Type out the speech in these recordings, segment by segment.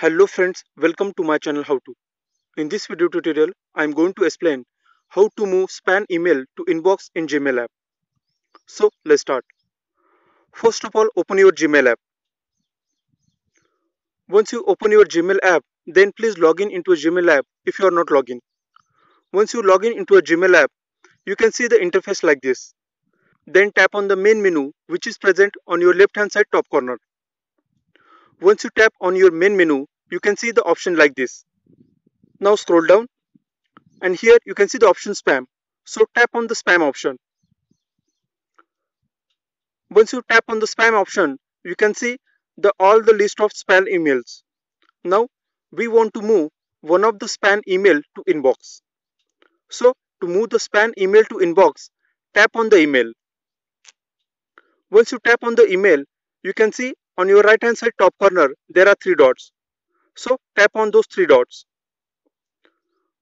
Hello friends, welcome to my channel How To. In this video tutorial, I am going to explain how to move spam email to inbox in Gmail app. So let's start. First of all, open your Gmail app. Once you open your Gmail app, then please log in into a Gmail app if you are not logged in. Once you log in into a Gmail app, you can see the interface like this. Then tap on the main menu which is present on your left hand side top corner. Once you tap on your main menu, you can see the option like this. Now scroll down and here you can see the option spam. So tap on the spam option. Once you tap on the spam option, you can see the all the list of spam emails. Now we want to move one of the spam email to inbox. So to move the spam email to inbox, tap on the email. Once you tap on the email, you can see on your right hand side top corner there are three dots. So tap on those three dots.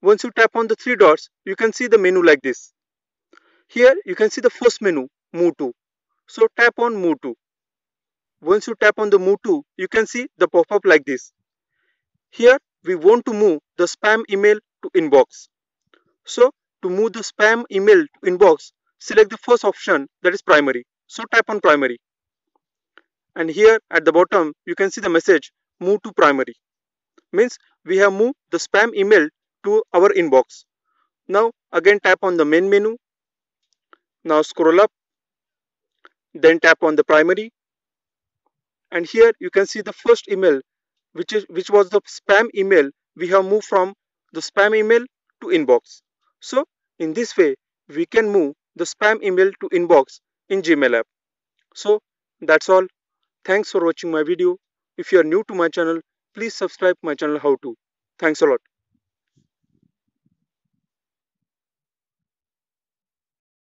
Once you tap on the three dots you can see the menu like this. Here you can see the first menu move to so tap on move to once you tap on the move to you can see the pop-up like this. Here we want to move the spam email to inbox. So to move the spam email to inbox select the first option that is primary. So tap on primary and here at the bottom you can see the message move to primary. Means we have moved the spam email to our inbox. Now again tap on the main menu. Now scroll up. Then tap on the primary. And here you can see the first email which is which was the spam email we have moved from the spam email to inbox. So in this way we can move the spam email to inbox in gmail app. So that's all Thanks for watching my video. If you are new to my channel, please subscribe my channel how to. Thanks a lot.